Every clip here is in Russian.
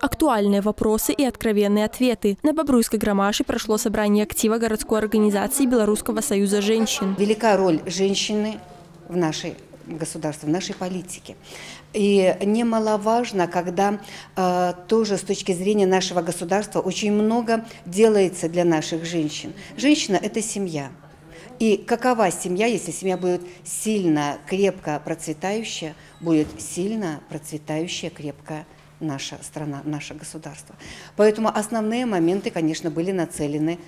Актуальные вопросы и откровенные ответы. На Бобруйской громаше прошло собрание актива городской организации Белорусского союза женщин. Велика роль женщины в нашей государстве, в нашей политике. И немаловажно, когда э, тоже с точки зрения нашего государства очень много делается для наших женщин. Женщина – это семья. И какова семья, если семья будет сильно, крепко процветающая, будет сильно процветающая, крепкая наша страна, наше государство. Поэтому основные моменты, конечно, были нацелены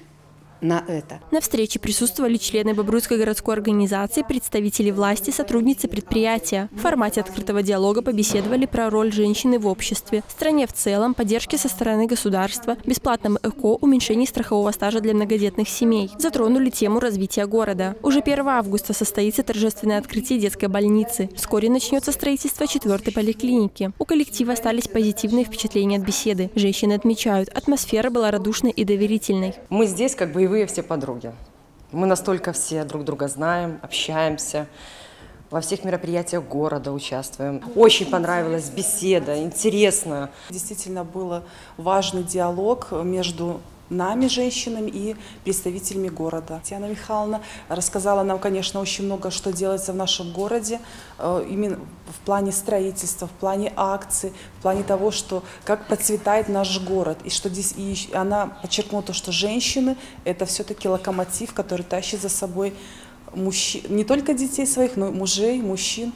на это. На встрече присутствовали члены Бобруйской городской организации, представители власти, сотрудницы предприятия. В формате открытого диалога побеседовали про роль женщины в обществе, в стране в целом, поддержке со стороны государства, бесплатном ЭКО, уменьшении страхового стажа для многодетных семей. Затронули тему развития города. Уже 1 августа состоится торжественное открытие детской больницы. Вскоре начнется строительство четвертой поликлиники. У коллектива остались позитивные впечатления от беседы. Женщины отмечают, атмосфера была радушной и доверительной. Мы здесь как бы боевые все подруги. Мы настолько все друг друга знаем, общаемся, во всех мероприятиях города участвуем. Очень понравилась беседа, интересно. Действительно был важный диалог между нами, женщинами и представителями города. Татьяна Михайловна рассказала нам, конечно, очень много, что делается в нашем городе, э, именно в плане строительства, в плане акций, в плане того, что как процветает наш город. И что здесь и она подчеркнула то, что женщины – это все-таки локомотив, который тащит за собой мужчин, не только детей своих, но и мужей, мужчин.